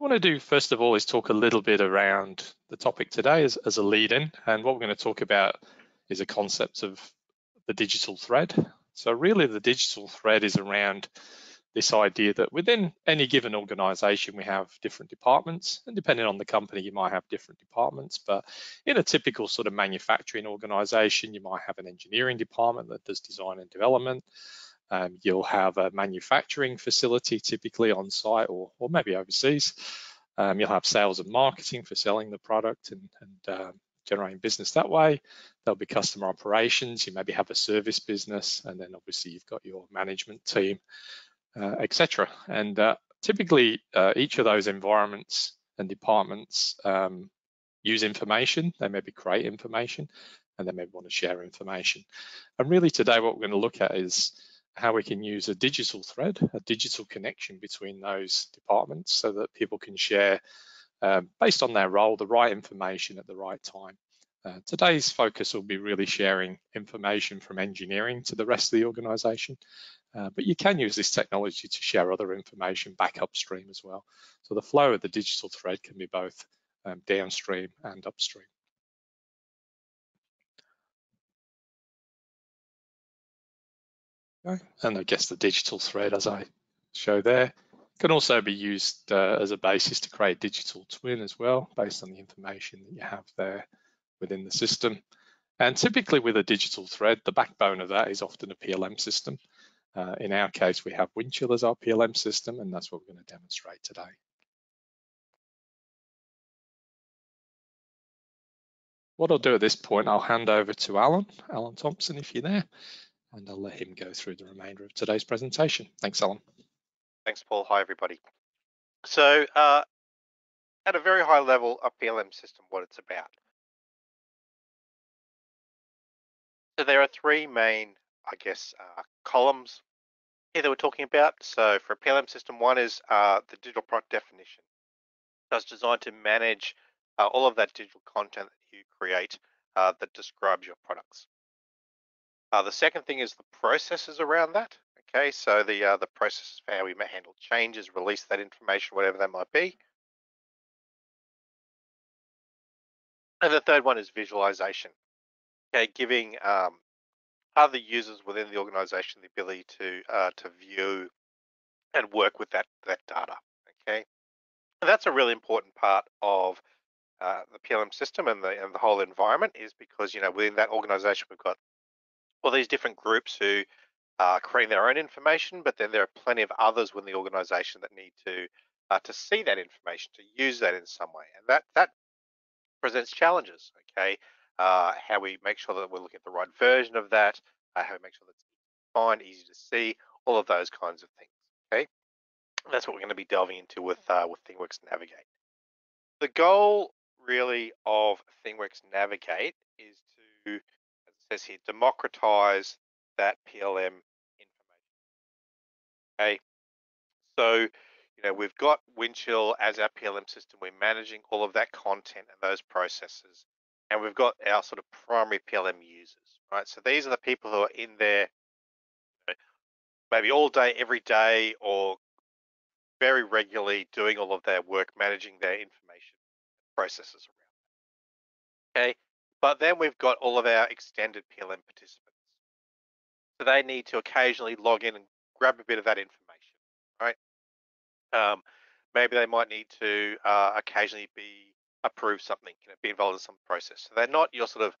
I want to do first of all is talk a little bit around the topic today as, as a lead in. And what we're going to talk about is a concept of the digital thread. So really the digital thread is around this idea that within any given organization, we have different departments and depending on the company, you might have different departments, but in a typical sort of manufacturing organization, you might have an engineering department that does design and development. Um, you'll have a manufacturing facility typically on site or, or maybe overseas. Um, you'll have sales and marketing for selling the product and, and uh, generating business that way. There'll be customer operations. You maybe have a service business, and then obviously you've got your management team, uh, etc. And uh, typically, uh, each of those environments and departments um, use information. They maybe create information, and they maybe want to share information. And really, today, what we're going to look at is how we can use a digital thread, a digital connection between those departments so that people can share um, based on their role, the right information at the right time. Uh, today's focus will be really sharing information from engineering to the rest of the organization, uh, but you can use this technology to share other information back upstream as well. So the flow of the digital thread can be both um, downstream and upstream. Okay. And I guess the digital thread, as I show there, can also be used uh, as a basis to create digital twin as well, based on the information that you have there within the system. And typically with a digital thread, the backbone of that is often a PLM system. Uh, in our case, we have Windchill as our PLM system, and that's what we're going to demonstrate today. What I'll do at this point, I'll hand over to Alan, Alan Thompson, if you're there and I'll let him go through the remainder of today's presentation. Thanks, Alan. Thanks, Paul. Hi, everybody. So uh, at a very high level, a PLM system, what it's about. So there are three main, I guess, uh, columns here that we're talking about. So for a PLM system, one is uh, the digital product definition. That's designed to manage uh, all of that digital content that you create uh, that describes your products. Uh, the second thing is the processes around that. Okay, so the uh, the processes for how we handle changes, release that information, whatever that might be. And the third one is visualization. Okay, giving um, other users within the organization the ability to uh, to view and work with that that data. Okay, and that's a really important part of uh, the PLM system and the and the whole environment is because you know within that organization we've got all these different groups who are creating their own information, but then there are plenty of others within the organization that need to uh, to see that information, to use that in some way. And that that presents challenges, okay? Uh, how we make sure that we're looking at the right version of that, uh, how we make sure that's fine, easy to see, all of those kinds of things, okay? That's what we're going to be delving into with, uh, with ThingWorx Navigate. The goal really of ThingWorx Navigate is to says here, democratize that PLM information. Okay, so you know we've got Windchill as our PLM system. We're managing all of that content and those processes, and we've got our sort of primary PLM users, right? So these are the people who are in there, maybe all day, every day, or very regularly doing all of their work, managing their information processes around. Okay, but then we've got all of our extended PLM participants. So they need to occasionally log in and grab a bit of that information, right? Um, maybe they might need to uh, occasionally be approve something, you know, be involved in some process. So they're not your sort of,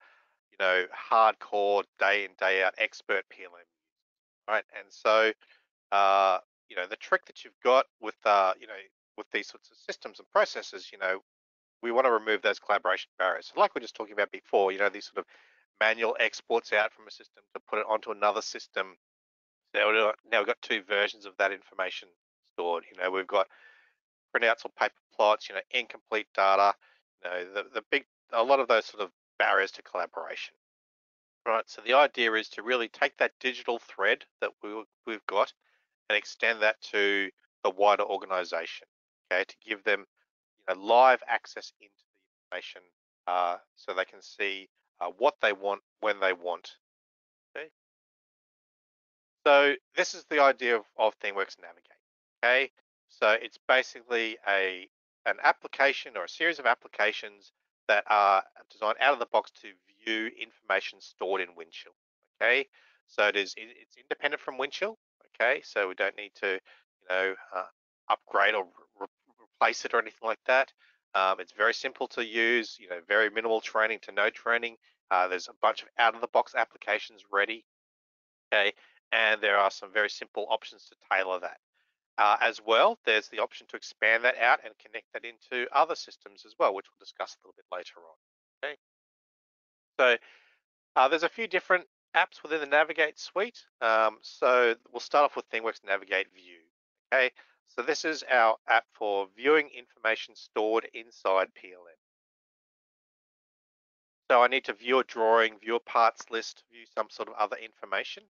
you know, hardcore day in day out expert PLM, right? And so, uh, you know, the trick that you've got with, uh, you know, with these sorts of systems and processes, you know, we want to remove those collaboration barriers. like we are just talking about before, you know, these sort of manual exports out from a system to put it onto another system. Now we've got two versions of that information stored. You know, we've got printouts or paper plots, you know, incomplete data, you know, the, the big, a lot of those sort of barriers to collaboration. Right, so the idea is to really take that digital thread that we, we've got and extend that to the wider organization, okay, to give them know, live access into the information uh, so they can see uh, what they want when they want. Okay. So this is the idea of, of ThingWorx Navigate. Okay. So it's basically a an application or a series of applications that are designed out of the box to view information stored in Windchill. Okay, so it is it's independent from Windchill. Okay, so we don't need to you know uh, upgrade or replace it or anything like that. Um, it's very simple to use. You know, very minimal training to no training. Uh, there's a bunch of out of the box applications ready. Okay, and there are some very simple options to tailor that. Uh, as well, there's the option to expand that out and connect that into other systems as well, which we'll discuss a little bit later on. Okay. So uh, there's a few different apps within the Navigate suite. Um, so we'll start off with ThingWorx Navigate View. Okay. So this is our app for viewing information stored inside PLM. So I need to view a drawing, view a parts list, view some sort of other information.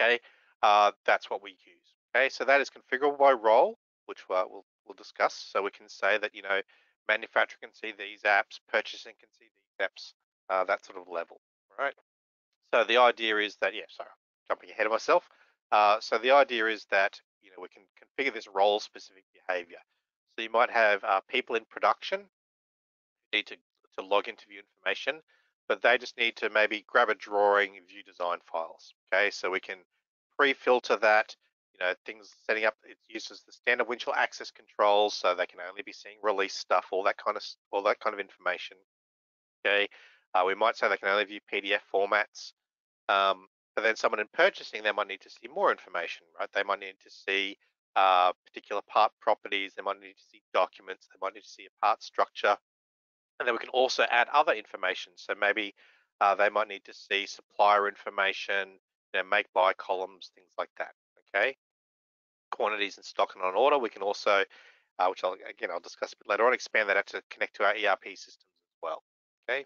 Okay, uh, that's what we use. Okay, so that is configurable by role, which uh, we'll, we'll discuss. So we can say that, you know, manufacturer can see these apps, purchasing can see these apps, uh, that sort of level, right? So the idea is that, yeah, sorry, jumping ahead of myself. Uh, so the idea is that, you know, we can configure this role specific behavior. So you might have uh, people in production need to, to log into view information, but they just need to maybe grab a drawing, view design files. Okay, so we can pre-filter that you know, things setting up, it uses the standard Windchill access controls, so they can only be seeing release stuff, all that kind of, all that kind of information. Okay, uh, we might say they can only view PDF formats, um, but then someone in purchasing, they might need to see more information, right? They might need to see uh, particular part properties, they might need to see documents, they might need to see a part structure, and then we can also add other information. So maybe uh, they might need to see supplier information, you know, make buy columns, things like that. Okay quantities in stock and on order. We can also, uh, which I'll, again, I'll discuss a bit later on, expand that out to connect to our ERP systems as well. Okay.